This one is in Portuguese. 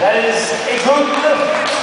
That is a good